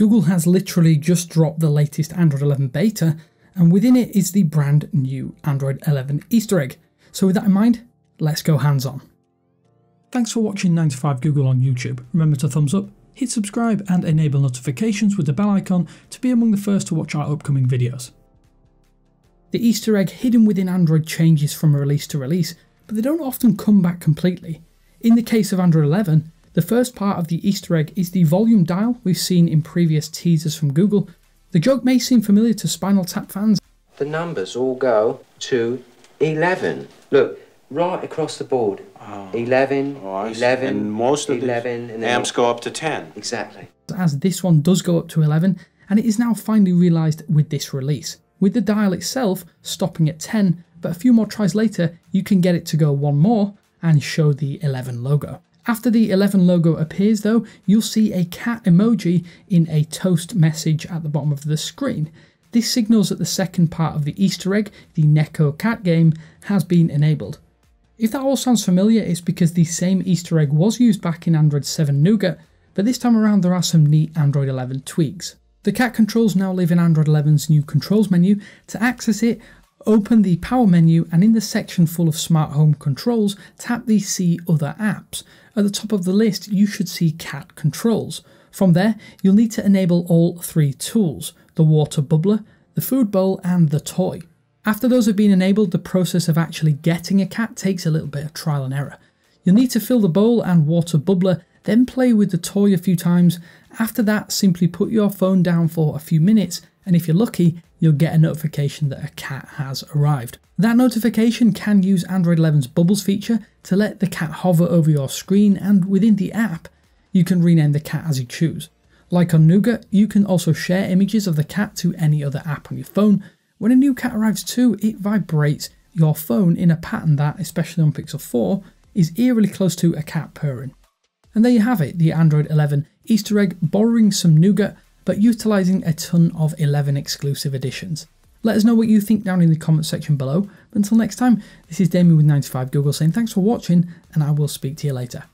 Google has literally just dropped the latest Android 11 beta, and within it is the brand new Android 11 Easter egg. So, with that in mind, let's go hands on. Thanks for watching 9to5 Google on YouTube. Remember to thumbs up, hit subscribe, and enable notifications with the bell icon to be among the first to watch our upcoming videos. The Easter egg hidden within Android changes from release to release, but they don't often come back completely. In the case of Android 11, the first part of the Easter egg is the volume dial we've seen in previous teasers from Google. The joke may seem familiar to Spinal Tap fans. The numbers all go to 11. Look, right across the board. Oh. 11, Oh, 11, and most of 11, the and then amps go up to 10. Exactly. As this one does go up to 11, and it is now finally realised with this release. With the dial itself stopping at 10, but a few more tries later, you can get it to go one more and show the 11 logo. After the 11 logo appears though, you'll see a cat emoji in a toast message at the bottom of the screen. This signals that the second part of the Easter egg, the Neko cat game, has been enabled. If that all sounds familiar, it's because the same Easter egg was used back in Android 7 Nougat, but this time around there are some neat Android 11 tweaks. The cat controls now live in Android 11's new controls menu. To access it, open the power menu and in the section full of smart home controls, tap the see other apps. At the top of the list, you should see cat controls. From there, you'll need to enable all three tools, the water bubbler, the food bowl and the toy. After those have been enabled, the process of actually getting a cat takes a little bit of trial and error. You'll need to fill the bowl and water bubbler, then play with the toy a few times. After that, simply put your phone down for a few minutes, and if you're lucky, you'll get a notification that a cat has arrived. That notification can use Android 11's Bubbles feature to let the cat hover over your screen, and within the app, you can rename the cat as you choose. Like on Nougat, you can also share images of the cat to any other app on your phone. When a new cat arrives too, it vibrates your phone in a pattern that, especially on Pixel 4, is eerily close to a cat purring. And there you have it, the Android 11 Easter egg borrowing some Nougat but utilising a ton of 11 exclusive editions. Let us know what you think down in the comment section below. But until next time, this is Damien with 9to5 Google saying thanks for watching and I will speak to you later.